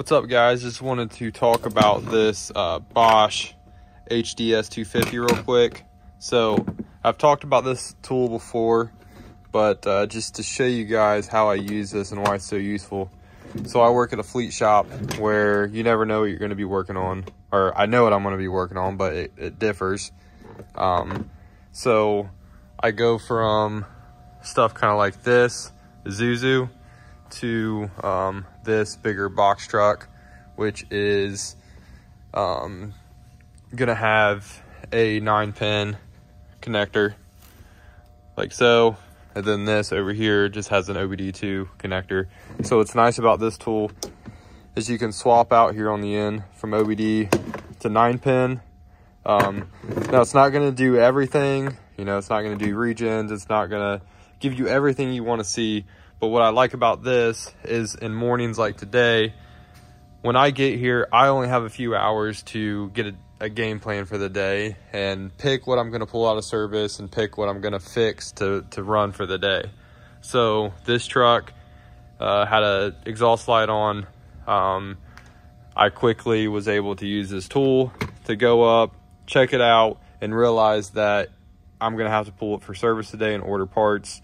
What's up guys? Just wanted to talk about this uh, Bosch HDS 250 real quick. So I've talked about this tool before, but uh, just to show you guys how I use this and why it's so useful. So I work at a fleet shop where you never know what you're going to be working on, or I know what I'm going to be working on, but it, it differs. Um, so I go from stuff kind of like this, Isuzu, to um, this bigger box truck, which is um, gonna have a nine pin connector like so. And then this over here just has an OBD2 connector. So what's nice about this tool is you can swap out here on the end from OBD to nine pin. Um, now it's not gonna do everything. You know, it's not gonna do regens. It's not gonna give you everything you wanna see but what I like about this is in mornings like today, when I get here, I only have a few hours to get a, a game plan for the day and pick what I'm going to pull out of service and pick what I'm going to fix to, to run for the day. So this truck uh, had a exhaust light on. Um, I quickly was able to use this tool to go up, check it out, and realize that I'm going to have to pull it for service today and order parts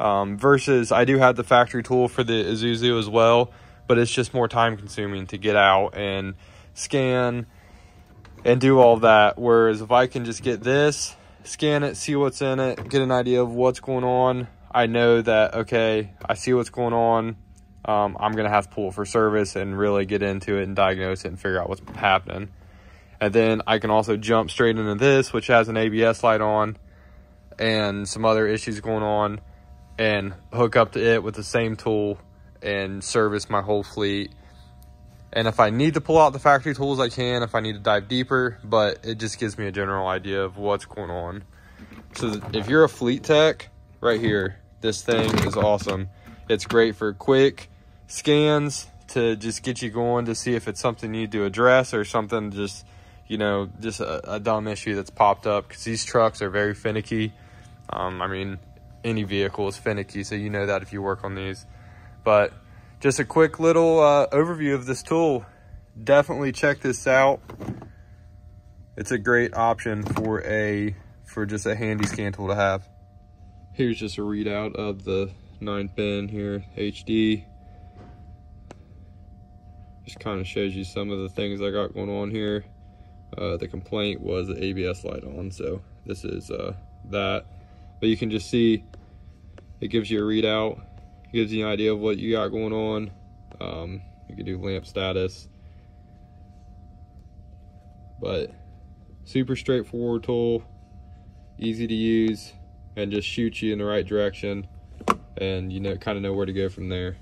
um, versus I do have the factory tool for the Isuzu as well, but it's just more time consuming to get out and scan and do all that. Whereas if I can just get this, scan it, see what's in it, get an idea of what's going on, I know that, okay, I see what's going on. Um, I'm going to have to pull it for service and really get into it and diagnose it and figure out what's happening. And then I can also jump straight into this, which has an ABS light on and some other issues going on and hook up to it with the same tool and service my whole fleet. And if I need to pull out the factory tools, I can if I need to dive deeper, but it just gives me a general idea of what's going on. So if you're a fleet tech, right here, this thing is awesome. It's great for quick scans to just get you going to see if it's something you need to address or something just, you know, just a, a dumb issue that's popped up because these trucks are very finicky. Um, I mean, any vehicle is finicky, so you know that if you work on these. But just a quick little uh, overview of this tool. Definitely check this out. It's a great option for a for just a handy scan tool to have. Here's just a readout of the 9 pin here, HD. Just kind of shows you some of the things I got going on here. Uh, the complaint was the ABS light on, so this is uh, that but you can just see it gives you a readout gives you an idea of what you got going on. Um, you can do lamp status. But super straightforward tool easy to use and just shoot you in the right direction and you know kind of know where to go from there